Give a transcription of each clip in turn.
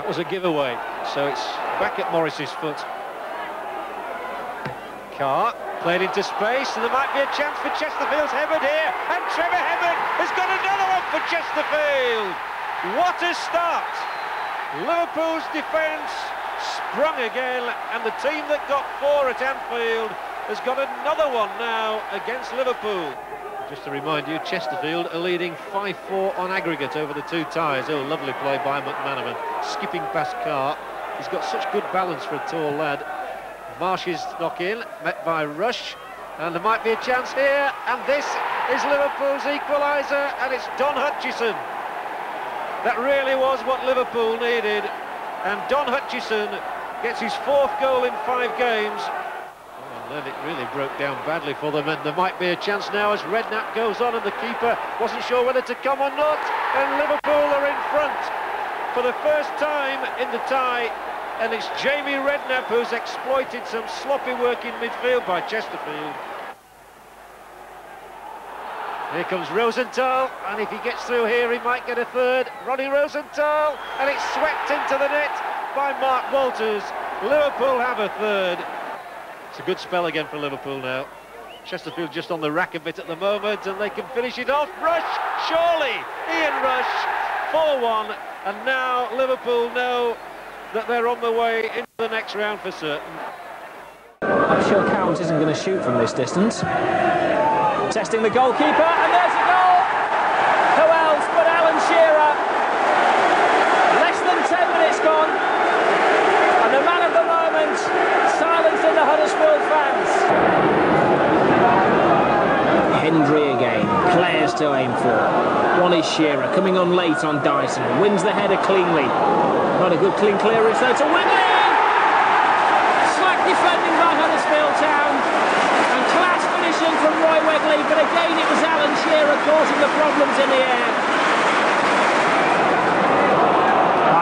That was a giveaway, so it's back at Morris's foot. Carr played into space, and there might be a chance for Chesterfield's Hebbard here, and Trevor Hebbard has got another one for Chesterfield. What a start! Liverpool's defence sprung again, and the team that got four at Anfield has got another one now against Liverpool. Just to remind you, Chesterfield are leading 5-4 on aggregate over the two ties. Oh, lovely play by McManaman, skipping past Carr. He's got such good balance for a tall lad. Marsh's knock-in, met by Rush, and there might be a chance here, and this is Liverpool's equaliser, and it's Don Hutchison. That really was what Liverpool needed, and Don Hutchison gets his fourth goal in five games, then it really broke down badly for them, and there might be a chance now as Redknapp goes on, and the keeper wasn't sure whether to come or not, and Liverpool are in front for the first time in the tie, and it's Jamie Redknapp who's exploited some sloppy work in midfield by Chesterfield. Here comes Rosenthal, and if he gets through here, he might get a third. Ronnie Rosenthal, and it's swept into the net by Mark Walters. Liverpool have a third. It's a good spell again for Liverpool now. Chesterfield just on the rack a bit at the moment, and they can finish it off. Rush, surely, Ian Rush, 4-1, and now Liverpool know that they're on the way into the next round for certain. I'm sure Count isn't going to shoot from this distance. Testing the goalkeeper, and there's a goal! Who else but Alan Shearer? Less than 10 minutes gone, and the man of the moment, silence in the Huddersfield fans. Hendry again, players to aim for. One is Shearer, coming on late on Dyson, wins the header cleanly. Not a good clean clearance though to Wegerle! Slack defending by Huddersfield Town, and class finishing from Roy Wegerle, but again it was Alan Shearer causing the problems in the air.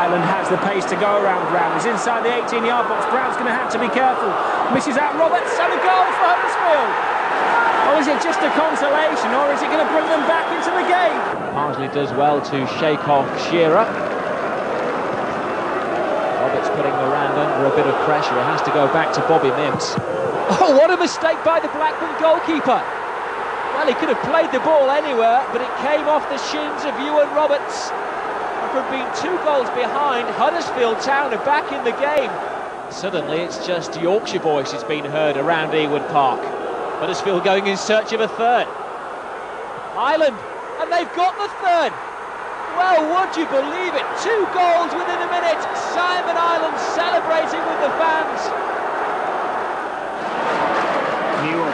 Ireland has the pace to go around Brown. He's inside the 18-yard box. Brown's going to have to be careful. Misses out Roberts and a goal for Huddersfield. Or is it just a consolation, or is it going to bring them back into the game? Harsley does well to shake off Shearer. Roberts putting Moran under a bit of pressure. It has to go back to Bobby Mimms. Oh, what a mistake by the Blackburn goalkeeper. Well, he could have played the ball anywhere, but it came off the shins of Iwan Roberts. And from being two goals behind, Huddersfield Town are back in the game. Suddenly, it's just Yorkshire voices being heard around Ewood Park. Huddersfield going in search of a third. Ireland, and they've got the third. Well, would you believe it? Two goals within a minute. Simon Ireland celebrating with the fans. Newell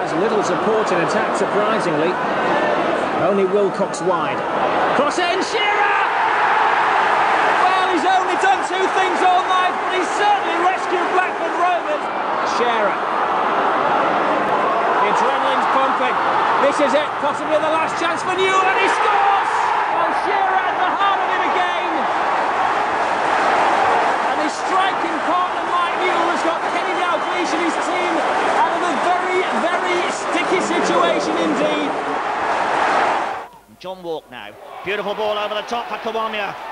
has little support in attack, surprisingly. Only Wilcox wide. Cross in, Shearer! Well, he's only done two things all night, but he's certainly rescued Blackburn Rovers. Shearer. The adrenaline's pumping. This is it, possibly the last chance for Newell, and he scores! Well, Shearer at the heart of it again. And his striking partner, Mike Newell, has got Kenny Dalglish and his team out of a very, very sticky situation indeed. John Wark now. Beautiful ball over the top for Kiwomya.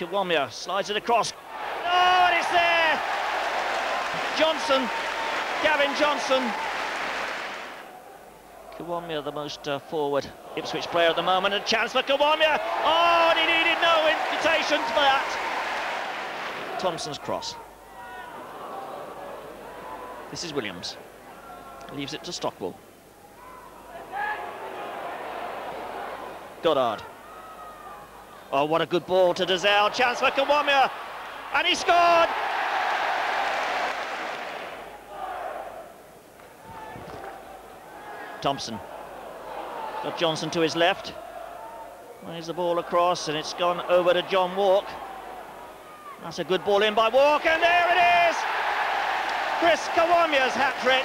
Kiwomya slides it across. Oh, and it's there! Johnson, Gavin Johnson. Kiwomya, the most uh, forward Ipswich player at the moment. A chance for Kiwomya. Oh, and he needed no invitations for that. Thompson's cross. This is Williams. Leaves it to Stockwell. Goddard. Oh, what a good ball to Dozzell. Chance for Kiwomya. And he scored! Thompson. Got Johnson to his left. There's the ball across, and it's gone over to John Wark. That's a good ball in by Wark, and there it is! Chris Kiwomya's hat-trick.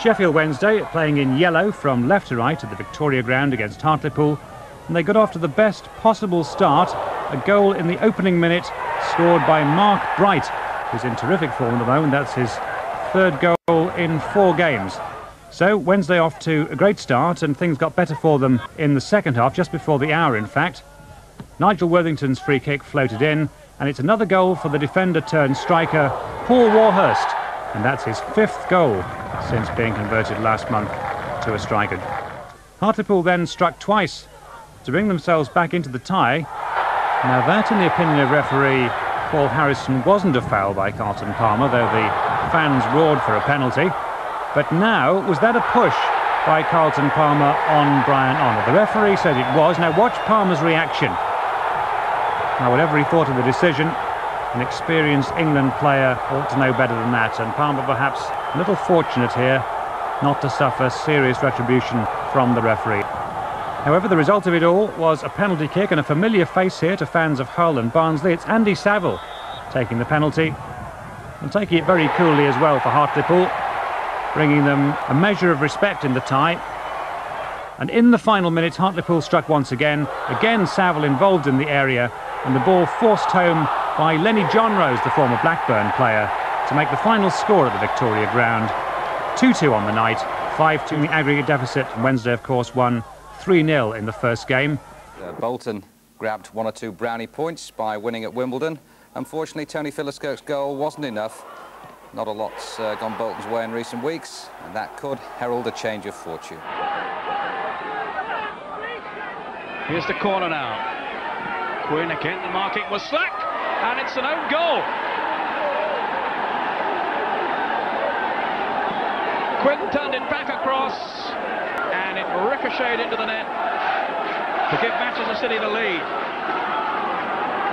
Sheffield Wednesday playing in yellow from left to right at the Victoria Ground against Hartlepool. And they got off to the best possible start. A goal in the opening minute scored by Mark Bright, who's in terrific form at the moment. That's his third goal in four games. So Wednesday off to a great start and things got better for them in the second half, just before the hour in fact. Nigel Worthington's free kick floated in and it's another goal for the defender turned striker Paul Warhurst and that's his fifth goal since being converted last month to a striker. Hartlepool then struck twice to bring themselves back into the tie. Now that in the opinion of referee Paul Harrison wasn't a foul by Carlton Palmer though the fans roared for a penalty. But now, was that a push by Carlton Palmer on Brian Honour? The referee said it was. Now watch Palmer's reaction. Now whatever he thought of the decision, an experienced England player ought to know better than that. And Palmer perhaps a little fortunate here not to suffer serious retribution from the referee. However, the result of it all was a penalty kick and a familiar face here to fans of Hull and Barnsley. It's Andy Saville taking the penalty and taking it very coolly as well for Hartlepool bringing them a measure of respect in the tie. And in the final minutes, Hartlepool struck once again. Again, Saville involved in the area, and the ball forced home by Lenny Johnrose, the former Blackburn player, to make the final score at the Victoria Ground. 2-2 on the night, 5-2 in the aggregate deficit. Wednesday, of course, won 3-0 in the first game. Uh, Bolton grabbed one or two brownie points by winning at Wimbledon. Unfortunately, Tony Philliskirk's goal wasn't enough not a lot's uh, gone Bolton's way in recent weeks, and that could herald a change of fortune. Here's the corner now. Quinn again, the marking was slack, and it's an own goal. Quinn turned it back across, and it ricocheted into the net to give Manchester City the lead.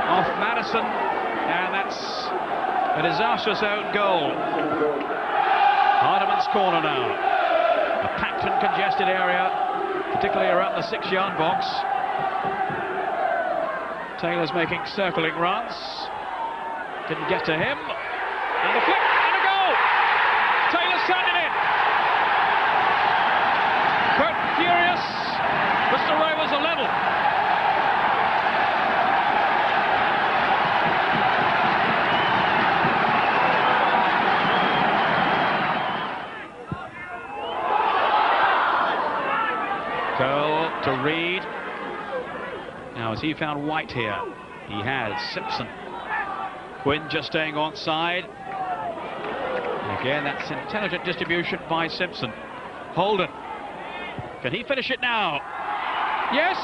Off Maddison, and that's a disastrous own goal. Hardyman's corner now. A packed and congested area, particularly around the six-yard box. Taylor's making circling runs. Didn't get to him. And the flick and a goal! Taylor's turned it in. Kurt furious. Mr. Rovers are level. to Reed. Now, has he found White here? He has. Simpson. Quinn just staying on side. Again, that's intelligent distribution by Simpson. Holden. Can he finish it now? Yes!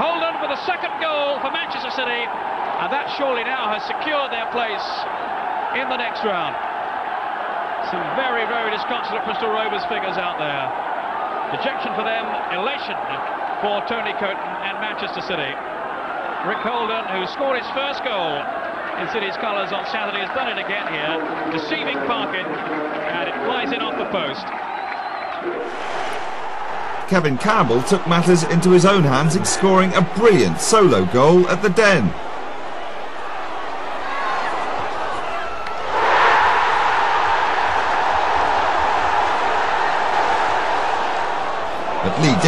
Holden with a second goal for Manchester City. And that surely now has secured their place in the next round. Some very, very disconsolate Bristol Rovers figures out there. Dejection for them, elation for Tony Coton and Manchester City. Rick Holden, who scored his first goal in City's colours on Saturday, has done it again here, deceiving Parkin, and it flies in off the post. Kevin Campbell took matters into his own hands in scoring a brilliant solo goal at the Den.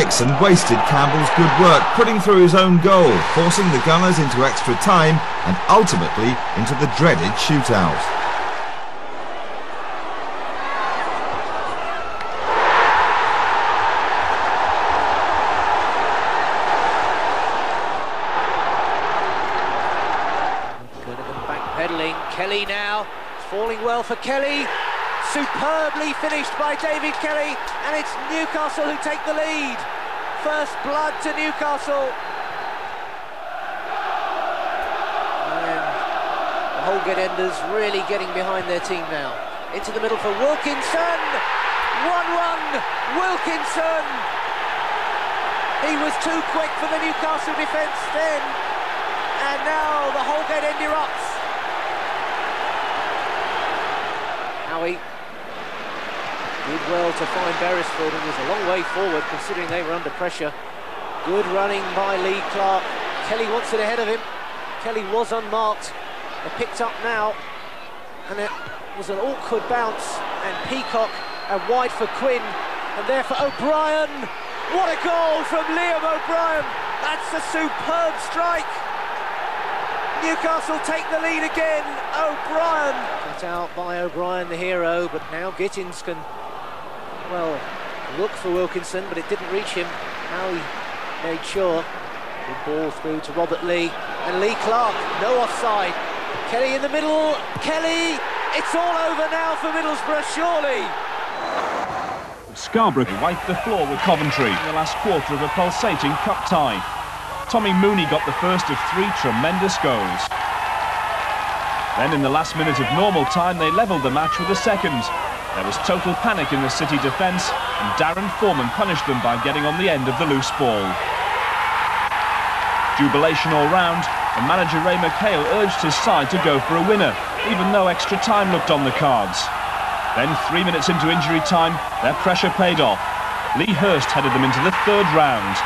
Dixon wasted Campbell's good work putting through his own goal, forcing the Gunners into extra time and ultimately into the dreaded shootout. Backpedaling, Kelly now, falling well for Kelly, Superbly finished by David Kelly, and it's Newcastle who take the lead. First blood to Newcastle. And the Holgate Enders really getting behind their team now. Into the middle for Wilkinson. 1-1, Wilkinson. He was too quick for the Newcastle defence then. And now the Holgate End erupts. Howie did well to find Beresford and was a long way forward considering they were under pressure. Good running by Lee Clark. Kelly wants it ahead of him. Kelly was unmarked. They're picked up now. And it was an awkward bounce. And Peacock and wide for Quinn. And there for O'Brien. What a goal from Liam O'Brien. That's a superb strike. Newcastle take the lead again. O'Brien! Cut out by O'Brien, the hero, but now Gittens can, well, look for Wilkinson, but it didn't reach him. Now he made sure. The ball through to Robert Lee. And Lee Clark, no offside. Kelly in the middle. Kelly! It's all over now for Middlesbrough, surely. Scarborough wiped the floor with Coventry in the last quarter of a pulsating cup tie. Tommy Mooney got the first of three tremendous goals. Then in the last minute of normal time, they levelled the match with a second. There was total panic in the City defence, and Darren Foreman punished them by getting on the end of the loose ball. Jubilation all round, and manager Ray McHale urged his side to go for a winner, even though extra time looked on the cards. Then, three minutes into injury time, their pressure paid off. Lee Hirst headed them into the third round.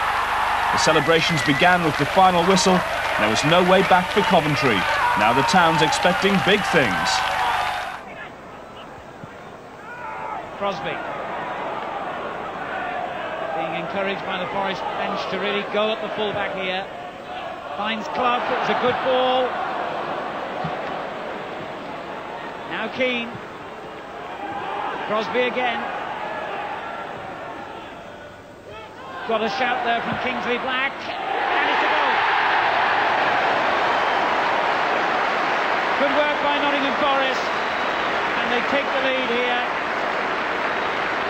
The celebrations began with the final whistle. There was no way back for Coventry. Now the town's expecting big things. Crosby. Being encouraged by the Forest bench to really go at the fullback here. Finds Clark, it was a good ball. Now Keane. Crosby again. Got a shout there from Kingsley Black. It's. Good work by Nottingham Forest. And they take the lead here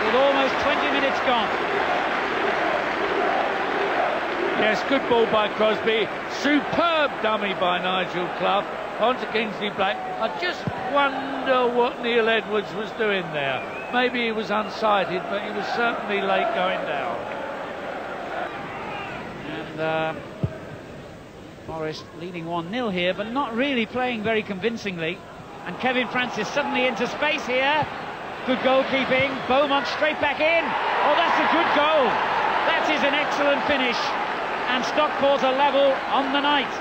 with almost 20 minutes gone. Yes, good ball by Crosby. Superb dummy by Nigel Clough onto Kingsley Black. I just wonder what Neil Edwards was doing there. Maybe he was unsighted, but he was certainly late going down. And uh, Forest leading 1-0 here, but not really playing very convincingly. And Kevin Francis suddenly into space here. Good goalkeeping. Beaumont straight back in. Oh, that's a good goal. That is an excellent finish. And Stockport are level on the night.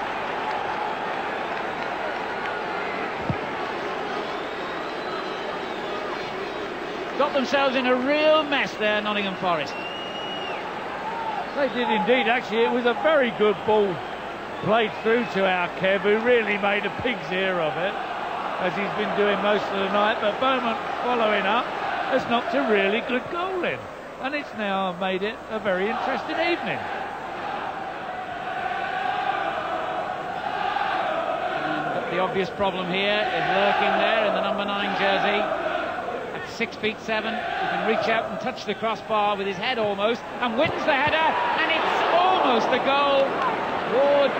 Got themselves in a real mess there, Nottingham Forest. They did indeed, actually. It was a very good ball played through to our Kev, who really made a pig's ear of it, as he's been doing most of the night. But Beaumont following up has knocked a really good goal in. And it's now made it a very interesting evening. The obvious problem here is lurking there in the number nine jersey. At six feet seven, he can reach out and touch the crossbar with his head almost, and wins the header, and it's almost a goal. Ward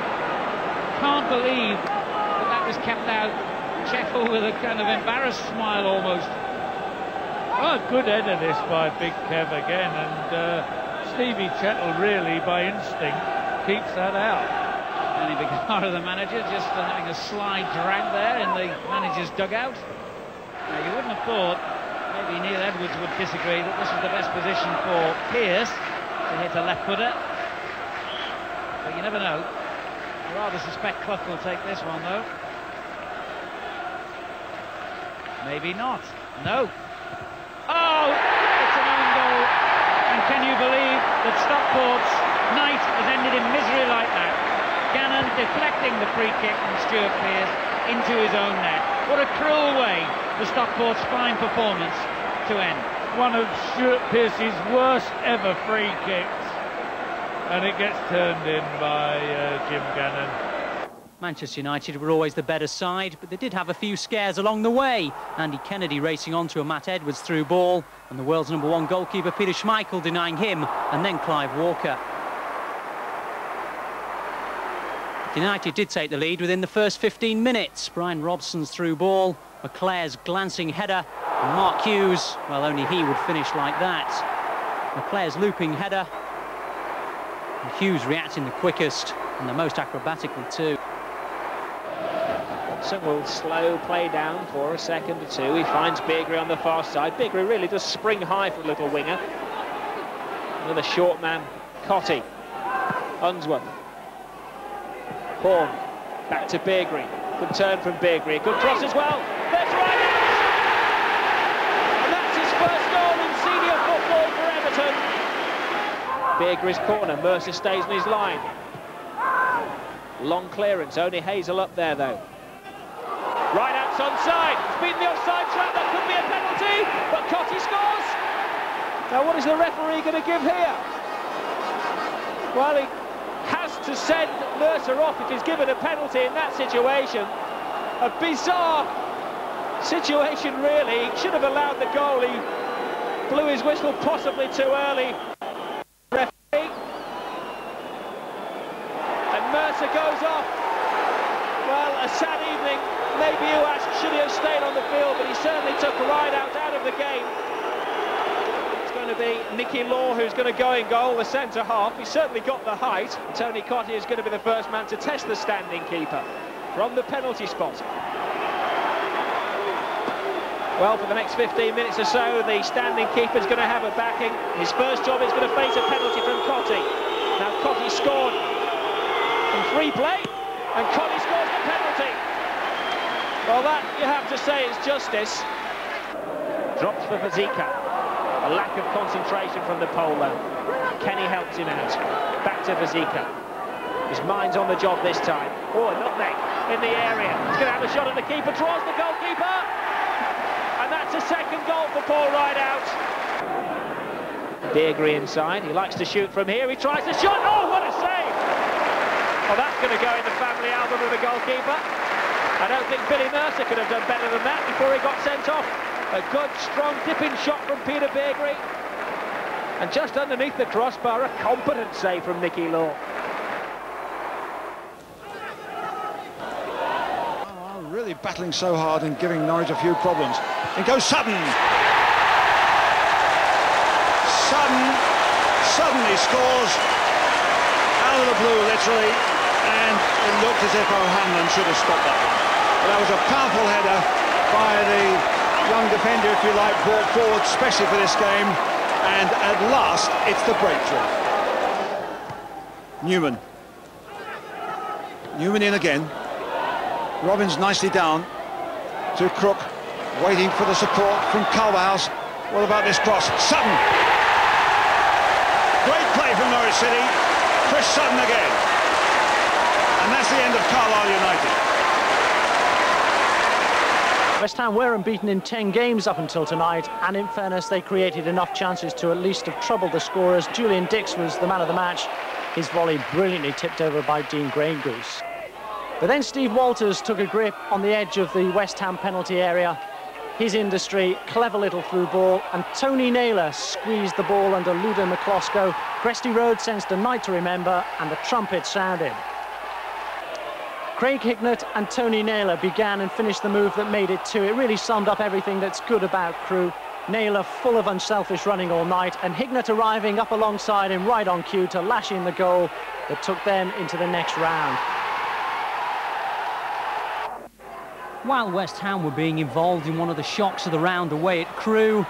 can't believe that that was kept out. Chettle with a kind of embarrassed smile almost. Oh, good of this by Big Kev again, and uh, Stevie Chettle really, by instinct, keeps that out. Big part of the manager just uh, having a slide drag there in the manager's dugout. Now, you wouldn't have thought, maybe Neil Edwards would disagree, that this was the best position for Pearce to hit a left footer. But you never know. I rather suspect Clough will take this one, though. Maybe not. No. Oh, it's an own goal. And can you believe that Stockport's night has ended in misery like that? Gannon deflecting the free kick from Stuart Pearce into his own net. What a cruel way for Stockport's fine performance to end. One of Stuart Pearce's worst ever free kicks. And it gets turned in by uh, Jim Gannon. Manchester United were always the better side, but they did have a few scares along the way. Andy Kennedy racing onto a Matt Edwards through ball, and the world's number one goalkeeper Peter Schmeichel denying him, and then Clive Walker. United did take the lead within the first 15 minutes. Brian Robson's through ball, McClair's glancing header, and Mark Hughes, well, only he would finish like that. McClair's looping header, and Hughes reacting the quickest and the most acrobatically too. Will slow play down for a second or two. He finds Beagrie on the far side. Beagrie really does spring high for a little winger. Another short man, Cottee. Unsworth. Horne. Back to Beagrie. Good turn from Beagrie. Good cross as well. There's Ryan And that's his first goal in senior football for Everton. Beagrie's corner. Mercer stays on his line. Long clearance. Only Hazel up there though. Right out onside. It's beaten the offside trap. That could be a penalty. But Cottee scores. Now, what is the referee going to give here? Well, he has to send Mercer off if he's given a penalty in that situation. A bizarre situation, really. He should have allowed the goal. He blew his whistle possibly too early. Referee. And Mercer goes off. Well, a sad evening. Maybe you ask, should he have stayed on the field, but he certainly took Rideout out out of the game. It's going to be Nicky Law who's going to go in goal, the centre half. He's certainly got the height. Tony Cottee is going to be the first man to test the standing keeper from the penalty spot. Well, for the next 15 minutes or so, the standing keeper's going to have a backing. His first job is going to face a penalty from Cottee. Now, Cottee scored from free play, and Cottee the penalty. Well, that, you have to say, is justice. Drops for Warzycha. A lack of concentration from the Polo. Kenny helps him out. Back to Warzycha. His mind's on the job this time. Oh, nutmeg in the area. He's going to have a shot at the keeper. Draws the goalkeeper. And that's a second goal for Paul Rideout. Beagrie inside. He likes to shoot from here. He tries to shot. Oh, what a save! Well, that's going to go in the family album of the goalkeeper. I don't think Billy Mercer could have done better than that before he got sent off. A good, strong, dipping shot from Peter Beagrie. And just underneath the crossbar, a competent save from Nicky Law. Oh, really battling so hard and giving Norwich a few problems. In goes Sutton. Sutton suddenly scores out of the blue, literally, and it looked as if O'Hanlon should have stopped that one. But that was a powerful header by the young defender, if you like, brought forward especially for this game, and at last it's the breakthrough. Newman. Newman in again. Robbins nicely down to Crook, waiting for the support from Culverhouse. What about this cross? Sutton! Great play from Norwich City. Chris Sutton again. And that's the end of Carlisle United. West Ham were unbeaten in 10 games up until tonight, and in fairness, they created enough chances to at least have troubled the scorers. Julian Dicks was the man of the match. His volley brilliantly tipped over by Dean Greygoose. But then Steve Walters took a grip on the edge of the West Ham penalty area. His industry, clever little through ball, and Tony Naylor squeezed the ball under Ludo Miklosko. Gresty Road sensed a night to remember, and the trumpet sounded. Craig Hignett and Tony Naylor began and finished the move that made it two. It really summed up everything that's good about Crewe. Naylor full of unselfish running all night, and Hignett arriving up alongside him right on cue to lash in the goal that took them into the next round. While West Ham were being involved in one of the shocks of the round away at Crewe,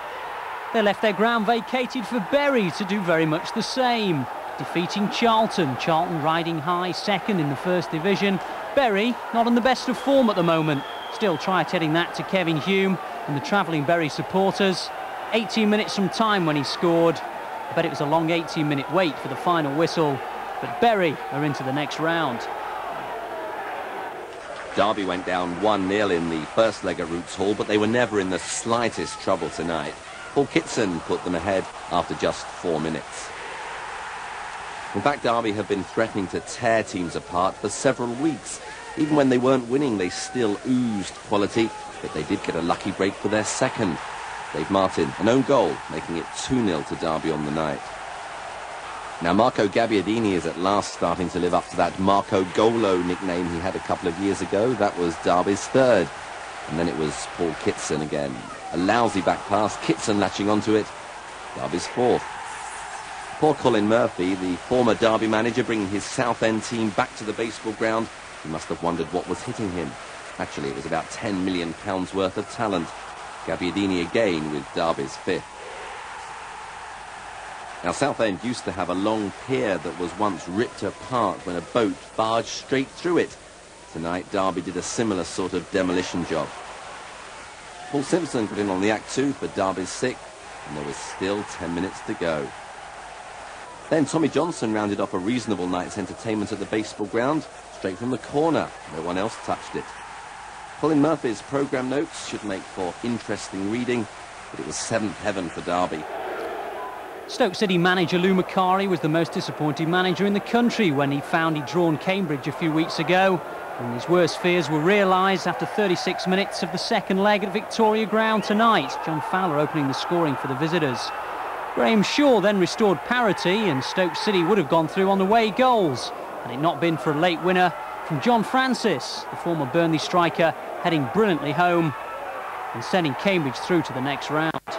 they left their ground vacated for Bury to do very much the same, defeating Charlton. Charlton riding high, second in the First Division. Bury not in the best of form at the moment. Still try telling that to Kevin Hulme and the travelling Bury supporters. 18 minutes from time when he scored. I bet it was a long 18-minute wait for the final whistle. But Bury are into the next round. Derby went down 1-0 in the first leg at Roots Hall, but they were never in the slightest trouble tonight. Paul Kitson put them ahead after just four minutes. In fact, Derby have been threatening to tear teams apart for several weeks. Even when they weren't winning, they still oozed quality, but they did get a lucky break for their second. Dave Martin, an own goal, making it 2-0 to Derby on the night. Now, Marco Gabbiadini is at last starting to live up to that Marco Goalo nickname he had a couple of years ago. That was Derby's third. And then it was Paul Kitson again. A lousy back pass, Kitson latching onto it. Derby's fourth. Poor Colin Murphy, the former Derby manager, bringing his Southend team back to the baseball ground. He must have wondered what was hitting him. Actually, it was about £10 million worth of talent. Gabbiadini again with Derby's fifth. Now, Southend used to have a long pier that was once ripped apart when a boat barged straight through it. Tonight, Derby did a similar sort of demolition job. Paul Simpson got in on the act too for Derby's sixth, and there was still 10 minutes to go. Then Tommy Johnson rounded off a reasonable night's entertainment at the baseball ground, straight from the corner. No one else touched it. Colin Murphy's programme notes should make for interesting reading, but it was seventh heaven for Derby. Stoke City manager Lou Macari was the most disappointed manager in the country when he found he'd drawn Cambridge a few weeks ago. And his worst fears were realised after 36 minutes of the second leg at Victoria Ground tonight. John Fowler opening the scoring for the visitors. Graham Shaw then restored parity and Stoke City would have gone through on the way goals. Had it not been for a late winner from John Francis, the former Burnley striker, heading brilliantly home and sending Cambridge through to the next round.